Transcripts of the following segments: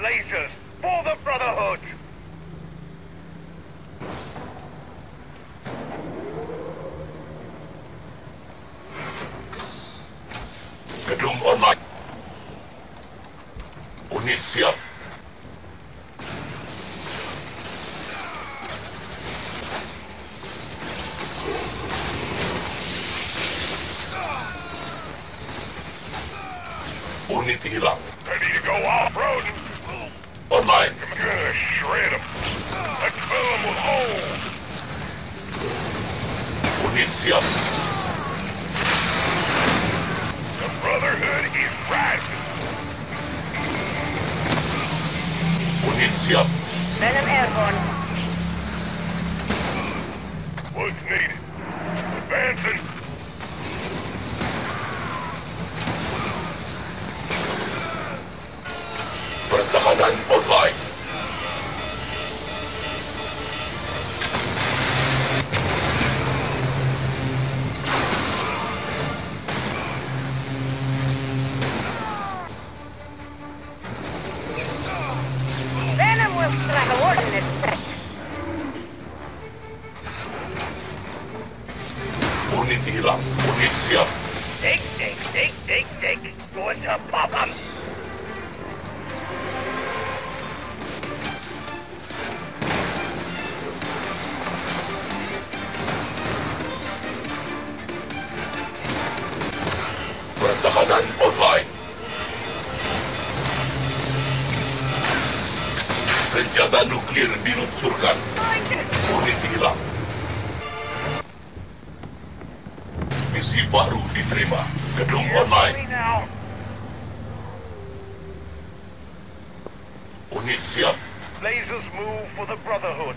Lasers for the Brotherhood! Gedung online. Unizia. Unit hilang. Ready to go off-road I'm gonna shred him. That villain will hold. Unizia. The Brotherhood is rising. Unizia. Venom airborne. kecepatan. Pertahanan online. Senjata nuklir diluncurkan. Unit hilang. Misi baru diterima. Gedung online. Initia. Lasers move for the Brotherhood.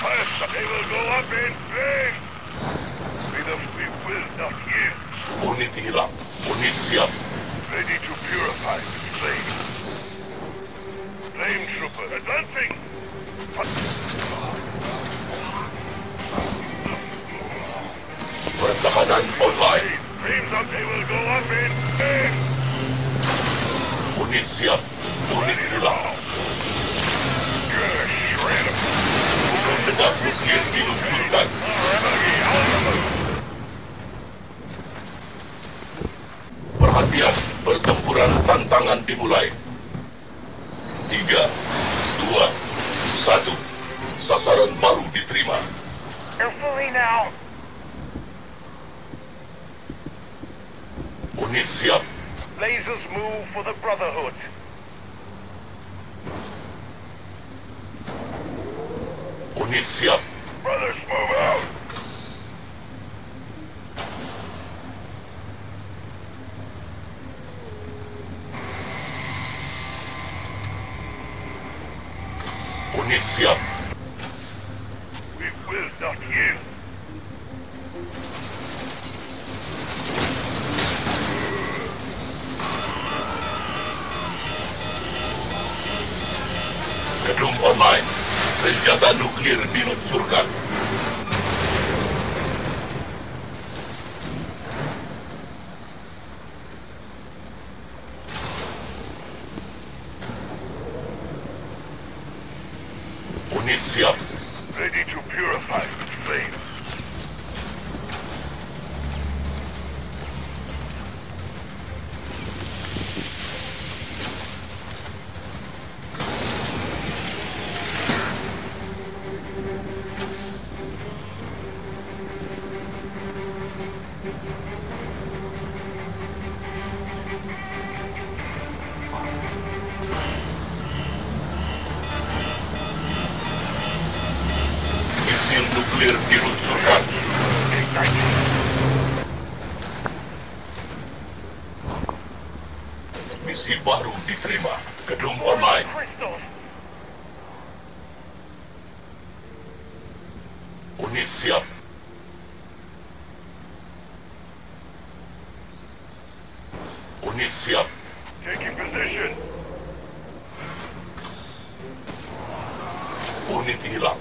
First, they will go up in flames. We, them, we will not yield. Unitilam, unitiam. Ready to purify the flame. Flame trooper advancing. the Pertahanan online. Flames up, they will go up in flames. Unit siap, unit hilang. dan nuklir diluncurkan. Perhatian, pertempuran tantangan dimulai. Tiga, dua, satu. Sasaran baru diterima. Unit siap. Lasers move for the Brotherhood. nichts hier. move out. hier. We will not yield. Gedung online. senjata nuklir diluncurkan Misi baru diterima. Gedung online. Unit siap. Unit siap. Taking position. Unit hilang.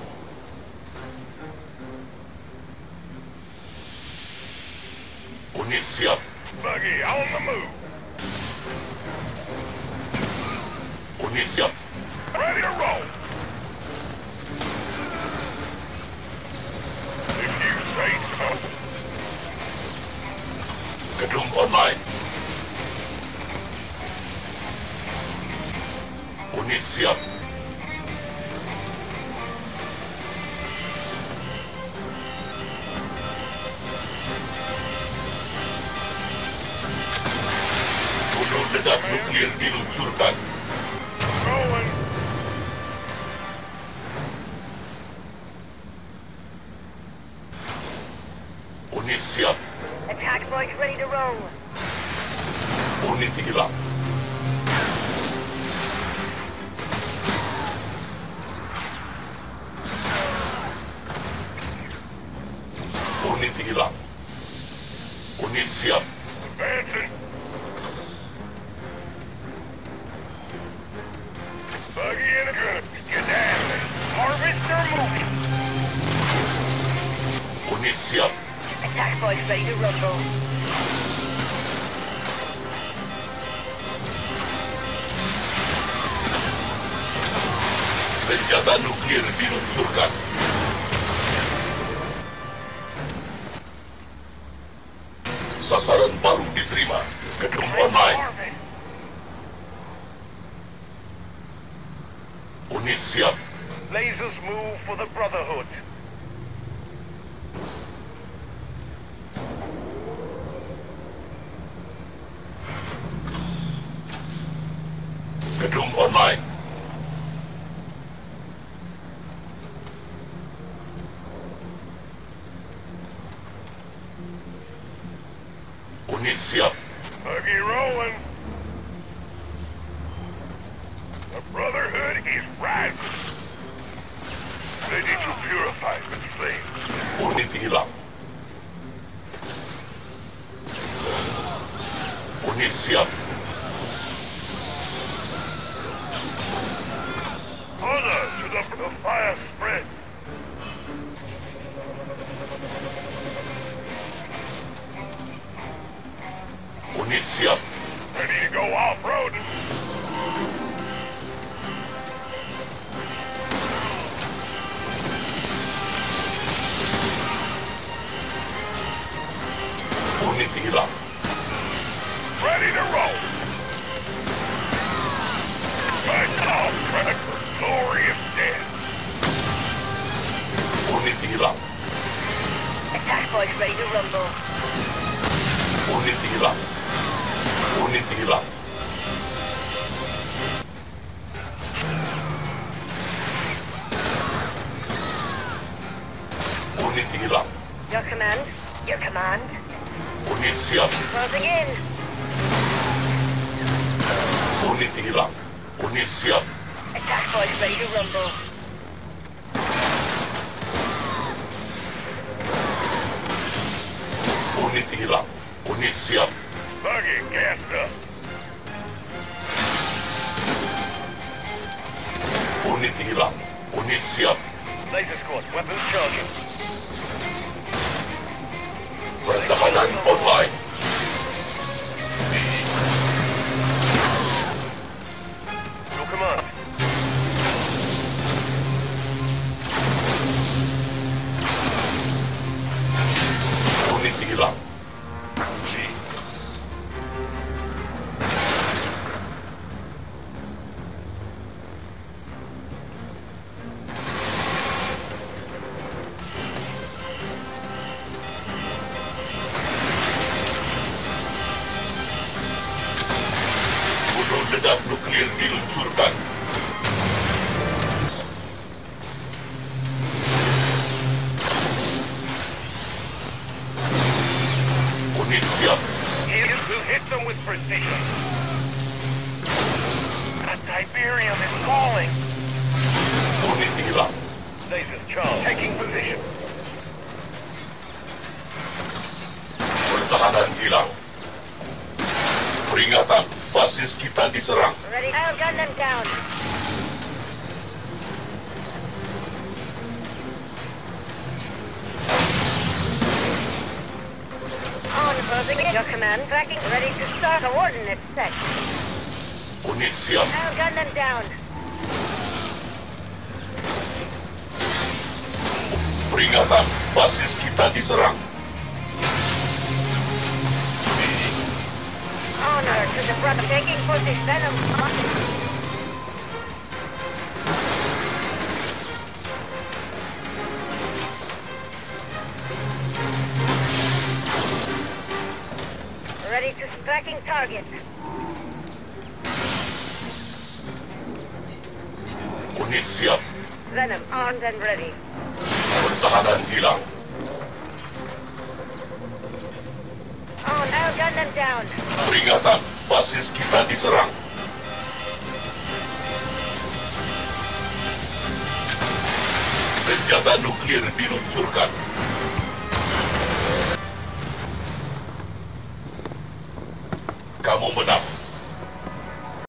Unit siap. Buggy on the move. It's ready to roll. If you say so. Gedung online. Uniziert. Bunuh ledak nuklir diluncurkan. Go! Only the lap. Only the lap. Only siap. Buggy and Get down. Harvester moving. Only siap. Attack by Vader rumble. senjata nuklir diluncurkan. Sasaran baru diterima, gedung online. Unit siap. Lasers move for the Brotherhood. munición. Buggy rolling. The Brotherhood is rising. Ready to purify the flame. Unitila. Munición. Honor to the, the fire Ready to roll! Back off, Craig, for glorious death! We'll Attack ready to rumble. Your command? Your command? Unit siap. Closing Unit hilang. Unit siap. Attack pod ready to rumble. Unit hilang. Unit siap. Bagi Casta. Unit hilang. Unit siap. Laser squad, weapons charging. online, online. sedap nuklir diluncurkan. Kuning siap. will hit them with precision. The Tiberium is calling. Kuning hilang. Lasers charged. Taking position. Pertahanan hilang. Peringatan. Basis kita diserang. Unit siap. gun them down. Peringatan, basis kita diserang. to the front, taking Ready to striking target. Unit Venom armed and ready. Pertahanan hilang. Peringatan, basis kita diserang. Senjata nuklir diluncurkan. Kamu menang.